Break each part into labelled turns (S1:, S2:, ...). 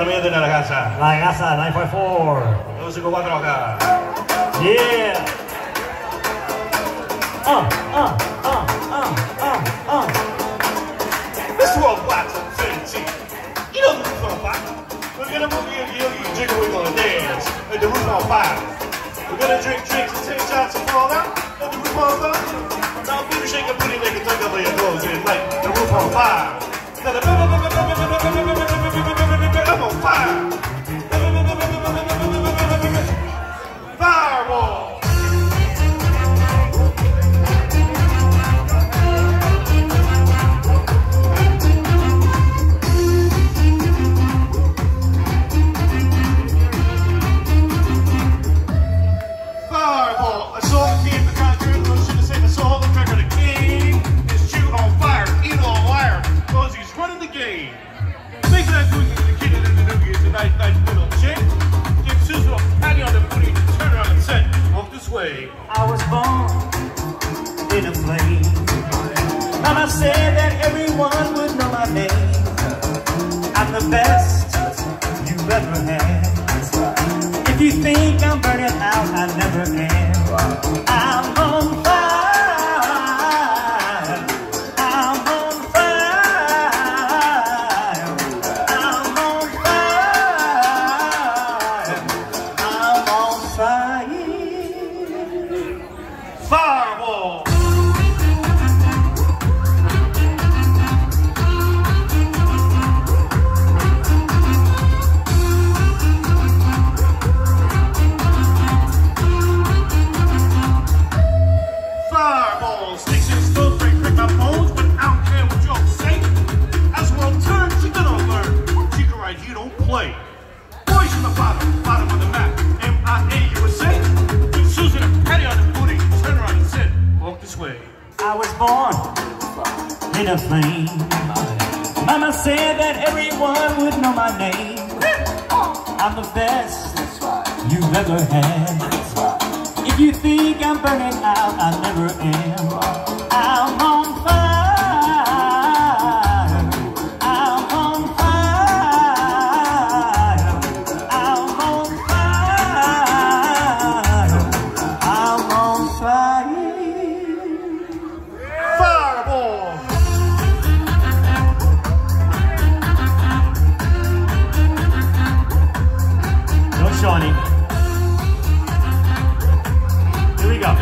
S1: Armenia de la casa.
S2: La Gasa 954.
S1: 254 acá.
S2: Yeah. Uh, uh, uh, uh, uh, uh.
S1: This world blocks on 17. You know the roof on fire. We're gonna move you, you, you jiggle, we're gonna dance. Let the roof on fire. We're gonna drink drinks and take shots and fall out. Let the roof on fire. Now people shake your booty, make it tuck up your clothes and light the roof on fire. In a
S2: flame. Mama said that everyone would know my name. I'm the best you've ever had. If you think I'm burning out, I never
S1: play. Boys from the bottom, bottom of the map. M-I-A USA. Give Susan a patty on the booty, turn around and said, walk this way.
S2: I was born in a flame. Mama said that everyone would know my name. I'm the best you've ever had. If you think I'm burning out, I never am. I'm No Here we go.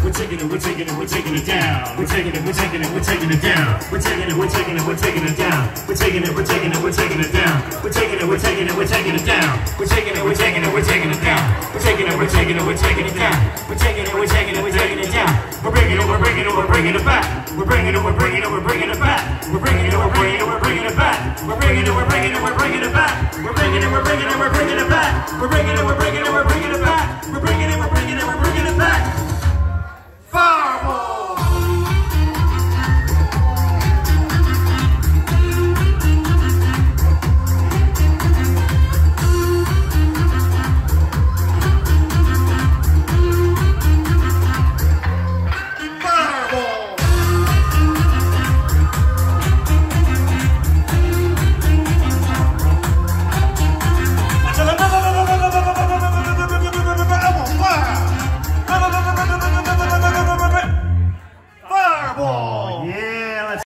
S1: We're taking it, we're taking it, we're taking it down. We're taking it, we're taking it, we're taking it down. We're taking it, we're taking it, we're taking it down. We're taking it, we're taking it, we're taking it down. We're taking it, we're taking it, we're taking it down. We're taking it, we're taking it, we're taking it down. We're taking it, we're taking it, we're taking it down. We're taking it, we're taking it, we're taking it down. We're bringing it, we're bringing it, we're bringing it back. We're bringing it, we're bringing it, we're bringing it back.